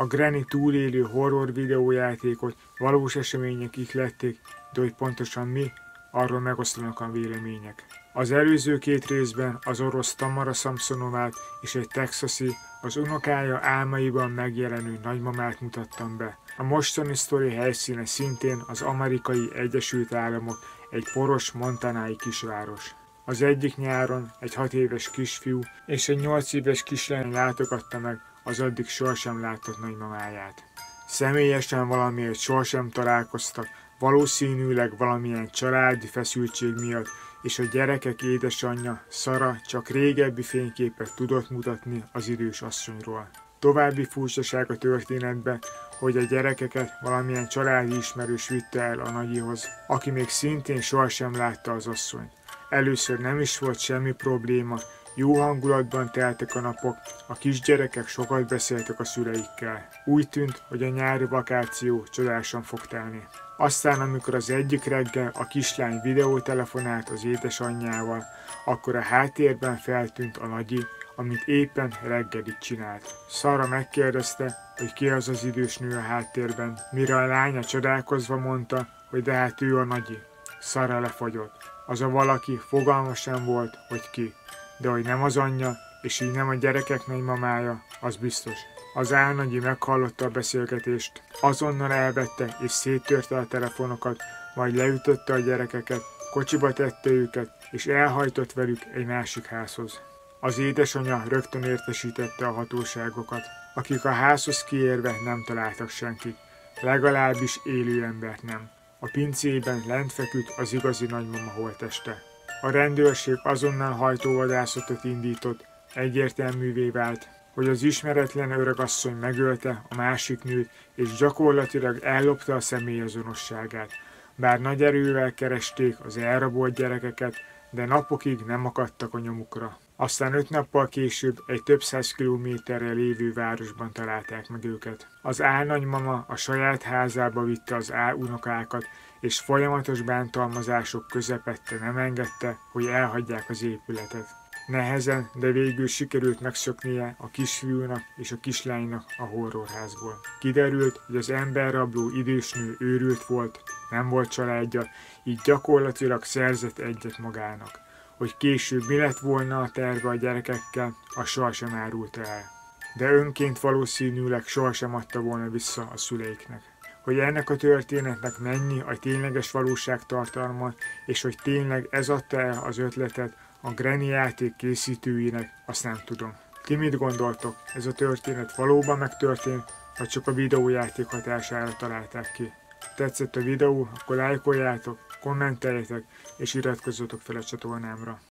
A Granny túlélő horror videójátékot valós események ihlették, de hogy pontosan mi, arról megosztanak a vélemények. Az előző két részben az orosz Tamara Samsonovát és egy texasi, az unokája álmaiban megjelenő nagymamát mutattam be. A mostani sztori helyszíne szintén az amerikai Egyesült Államok, egy poros montanái kisváros. Az egyik nyáron egy hat éves kisfiú és egy nyolc éves kislány látogatta meg az addig sohasem látott nagymamáját. Személyesen valamiért sohasem találkoztak, valószínűleg valamilyen családi feszültség miatt, és a gyerekek édesanyja, Szara csak régebbi fényképet tudott mutatni az idős asszonyról. További furcsaság a történetbe, hogy a gyerekeket valamilyen családi ismerős vitte el a nagyihoz, aki még szintén sohasem látta az asszonyt. Először nem is volt semmi probléma, jó hangulatban teltek a napok, a kisgyerekek sokat beszéltek a szüleikkel. Úgy tűnt, hogy a nyári vakáció csodásan fog telni. Aztán, amikor az egyik reggel a kislány videótelefonált az édesanyjával, akkor a háttérben feltűnt a nagyi, amit éppen reggelit csinált. Szara megkérdezte, hogy ki az az idős nő a háttérben, mire a lánya csodálkozva mondta, hogy de hát ő a nagyi. Szara lefagyott. Az a valaki fogalma sem volt, hogy ki de hogy nem az anyja, és így nem a gyerekek nagymamája, az biztos. Az álnagyi meghallotta a beszélgetést, azonnal elvette és széttörte a telefonokat, majd leütötte a gyerekeket, kocsiba tette őket, és elhajtott velük egy másik házhoz. Az édesanyja rögtön értesítette a hatóságokat, akik a házhoz kiérve nem találtak senkit, legalábbis élő embert nem. A pincében lent feküdt az igazi nagymama holteste. A rendőrség azonnal hajtóvadászatot indított, egyértelművé vált, hogy az ismeretlen öregasszony megölte a másik nőt, és gyakorlatilag ellopta a személyazonosságát. Bár nagy erővel keresték az elrabolt gyerekeket, de napokig nem akadtak a nyomukra. Aztán öt nappal később egy több száz kilométerre lévő városban találták meg őket. Az álnagymama a saját házába vitte az álunokákat, és folyamatos bántalmazások közepette nem engedte, hogy elhagyják az épületet. Nehezen, de végül sikerült megszöknie a kisfiúnak és a kislánynak a horrorházból. Kiderült, hogy az emberrabló idősnő őrült volt, nem volt családja, így gyakorlatilag szerzett egyet magának. Hogy később mi lett volna a terve a gyerekekkel, a sohasem árulta el. De önként valószínűleg sohasem adta volna vissza a szüleiknek hogy ennek a történetnek mennyi a tényleges valóságtartalma, és hogy tényleg ez adta el az ötletet a Granny játék készítőinek, azt nem tudom. Ti mit gondoltok? Ez a történet valóban megtörtént, vagy csak a videójáték hatására találták ki? Tetszett a videó? Akkor lájkoljátok, kommenteljetek, és iratkozzatok fel a csatornámra.